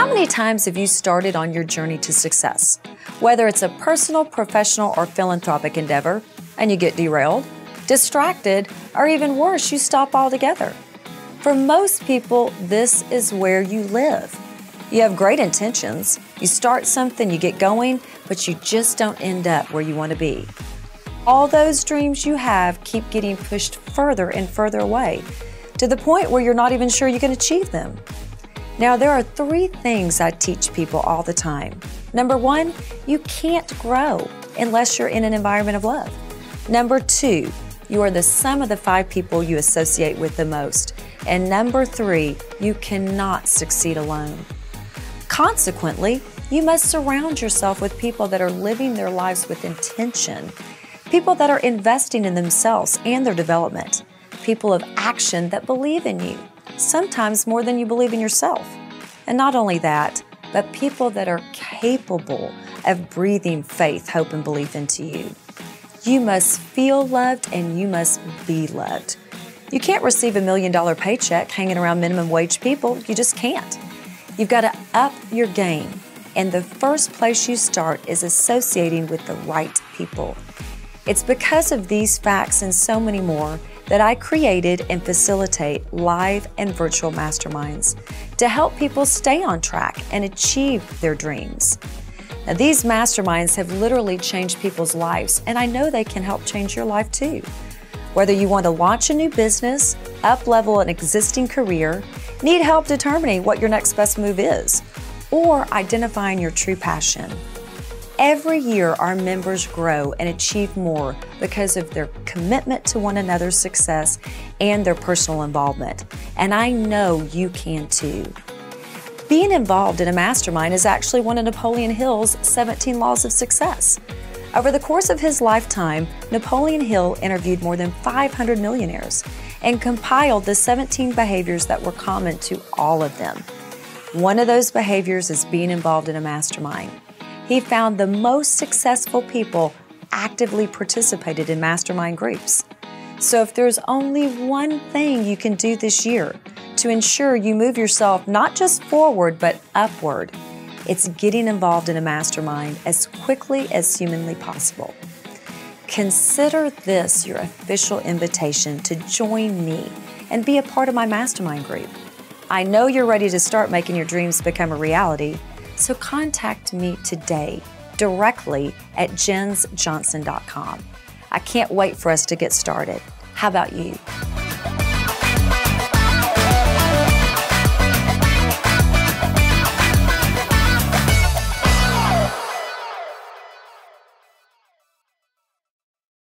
How many times have you started on your journey to success? Whether it's a personal, professional, or philanthropic endeavor, and you get derailed, distracted, or even worse, you stop altogether. For most people, this is where you live. You have great intentions, you start something, you get going, but you just don't end up where you want to be. All those dreams you have keep getting pushed further and further away to the point where you're not even sure you can achieve them. Now, there are three things I teach people all the time. Number one, you can't grow unless you're in an environment of love. Number two, you are the sum of the five people you associate with the most. And number three, you cannot succeed alone. Consequently, you must surround yourself with people that are living their lives with intention, people that are investing in themselves and their development, people of action that believe in you sometimes more than you believe in yourself. And not only that, but people that are capable of breathing faith, hope, and belief into you. You must feel loved and you must be loved. You can't receive a million dollar paycheck hanging around minimum wage people. You just can't. You've got to up your game. And the first place you start is associating with the right people. It's because of these facts and so many more that I created and facilitate live and virtual masterminds to help people stay on track and achieve their dreams. Now, these masterminds have literally changed people's lives, and I know they can help change your life too. Whether you want to launch a new business, up level an existing career, need help determining what your next best move is, or identifying your true passion. Every year, our members grow and achieve more because of their commitment to one another's success and their personal involvement. And I know you can too. Being involved in a mastermind is actually one of Napoleon Hill's 17 Laws of Success. Over the course of his lifetime, Napoleon Hill interviewed more than 500 millionaires and compiled the 17 behaviors that were common to all of them. One of those behaviors is being involved in a mastermind he found the most successful people actively participated in mastermind groups. So, if there's only one thing you can do this year to ensure you move yourself not just forward but upward, it's getting involved in a mastermind as quickly as humanly possible. Consider this your official invitation to join me and be a part of my mastermind group. I know you're ready to start making your dreams become a reality so contact me today directly at gensjohnson.com. I can't wait for us to get started. How about you?